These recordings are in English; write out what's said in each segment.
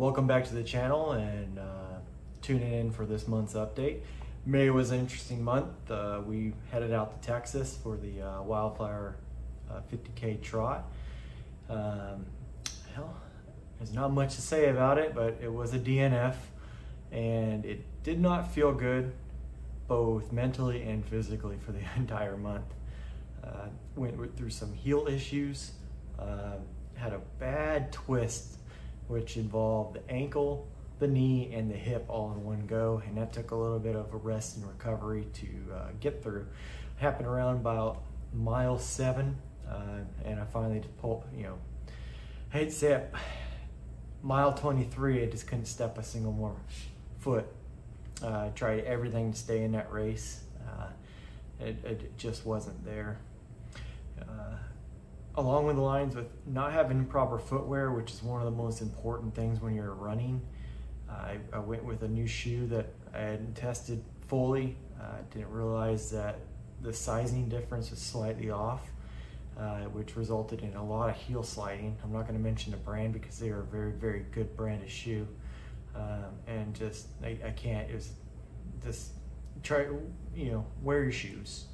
Welcome back to the channel and uh, tuning in for this month's update. May was an interesting month. Uh, we headed out to Texas for the uh, Wildflower 50K uh, trot. Um, hell, there's not much to say about it, but it was a DNF and it did not feel good both mentally and physically for the entire month. Uh, went through some heel issues, uh, had a bad twist which involved the ankle, the knee, and the hip all in one go, and that took a little bit of a rest and recovery to uh, get through. It happened around about mile seven, uh, and I finally just pulled, you know, I hate to say it, mile 23, I just couldn't step a single more foot. Uh, tried everything to stay in that race. Uh, it, it, just wasn't there. Along with the lines with not having proper footwear, which is one of the most important things when you're running. I, I went with a new shoe that I hadn't tested fully. I uh, didn't realize that the sizing difference was slightly off, uh, which resulted in a lot of heel sliding. I'm not going to mention the brand because they are a very, very good brand of shoe. Um, and just, I, I can't, it was just try, you know, wear your shoes,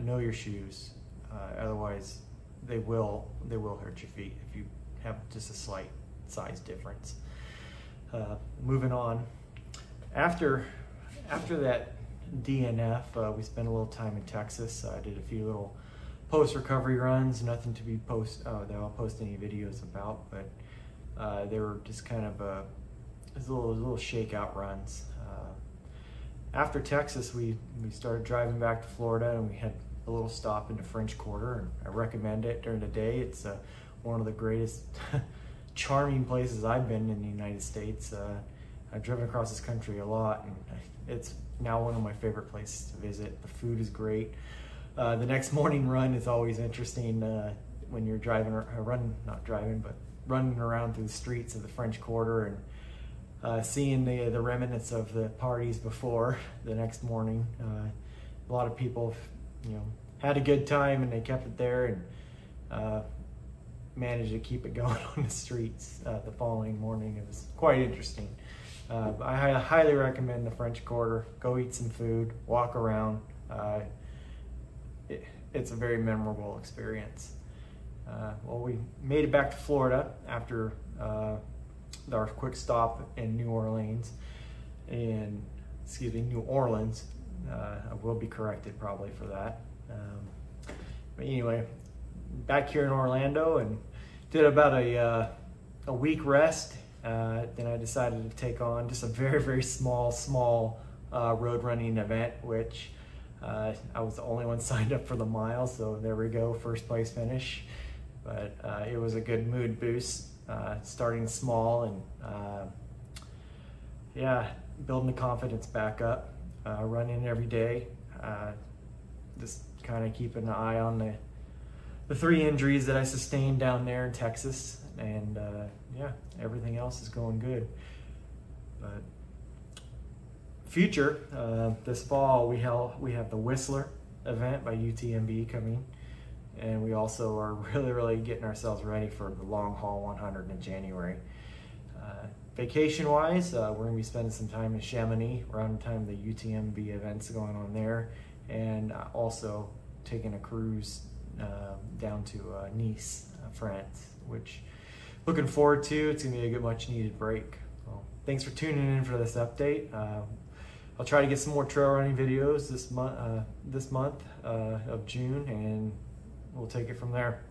know your shoes. Uh, otherwise, they will they will hurt your feet if you have just a slight size difference. Uh, moving on, after after that DNF, uh, we spent a little time in Texas. I did a few little post recovery runs. Nothing to be post uh, that I'll post any videos about, but uh, they were just kind of a little little shakeout runs. Uh, after Texas, we we started driving back to Florida, and we had a little stop in the French Quarter, and I recommend it during the day. It's uh, one of the greatest, charming places I've been in the United States. Uh, I've driven across this country a lot, and it's now one of my favorite places to visit. The food is great. Uh, the next morning run is always interesting uh, when you're driving, or uh, run, not driving, but running around through the streets of the French Quarter and uh, seeing the the remnants of the parties before the next morning. Uh, a lot of people you know, had a good time and they kept it there and uh, managed to keep it going on the streets uh, the following morning. It was quite interesting. Uh, I highly recommend the French Quarter. Go eat some food, walk around. Uh, it, it's a very memorable experience. Uh, well, we made it back to Florida after uh, our quick stop in New Orleans, and excuse me, New Orleans, uh, I will be corrected probably for that. Um, but anyway, back here in Orlando and did about a, uh, a week rest. Uh, then I decided to take on just a very, very small, small uh, road running event, which uh, I was the only one signed up for the mile. So there we go, first place finish. But uh, it was a good mood boost, starting small and yeah, building the confidence back up uh, running every day. Uh, just kind of keeping an eye on the the three injuries that I sustained down there in Texas, and uh, yeah, everything else is going good. But future uh, this fall, we have we have the Whistler event by UTMB coming, and we also are really really getting ourselves ready for the long haul 100 in January. Uh, vacation wise, uh, we're gonna be spending some time in Chamonix around the time the UTMB events going on there, and uh, also taking a cruise uh, down to uh, Nice, uh, France, which looking forward to. It's gonna be a good, much needed break. Thanks for tuning in for this update. Uh, I'll try to get some more trail running videos this month, this month of June, and we'll take it from there.